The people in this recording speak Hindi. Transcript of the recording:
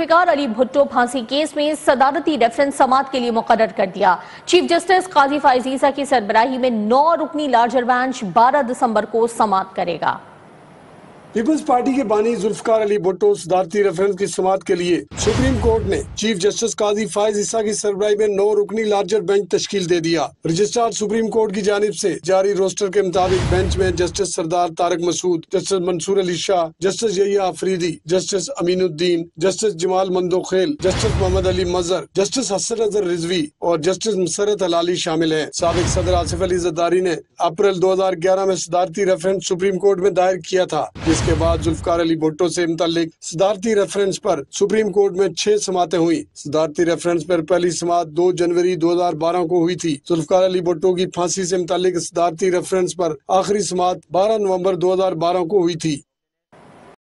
जुल्फिकार अली भुट्टो फांसी केस में सदारती रेफरेंस समात के लिए मुकर कर दिया। चीफ जस्टिस काजी फाइजीसा की सरबराही में नौ रुकनी लार्जर बेंच 12 दिसंबर को समाप्त करेगा। पीपल्स पार्टी के बानी जुल्फकार अली भुट्टो सदारती रेफरेंस की समात के लिए सुप्रीम कोर्ट ने चीफ जस्टिस काजी फायज ईसा की सरबराही में नौ रुकनी लार्जर बेंच तश्कील दे दिया। रजिस्ट्रार सुप्रीम कोर्ट की जानब से जारी रोस्टर के मुताबिक बेंच में justice Sardar Tariq Masood, justice Mansoor Ali Shah, justice Yahya Afridi, justice Aminuddin, justice Jamal Mandokhail, justice Muhammad Ali Mazhar justice Hasan Azhar Rizvi और जस्टिस मुसरत हलाली शामिल है। सबक सदर आसिफ अली जदारी ने अप्रैल 2011 में सदारती रेफरेंस सुप्रीम कोर्ट में दायर किया था। इसके बाद जुल्फकार अली भुट्टो से मुतलिक सदारती रेफरेंस पर सुप्रीम कोर्ट में छह समातें हुई। सदारती रेफरेंस पर पहली समात दो जनवरी 2012 को हुई थी। जुल्फकार अली भुट्टो की फांसी से मुतलिक सदारती रेफरेंस पर आखिरी समात 12 नवंबर 2012 को हुई थी।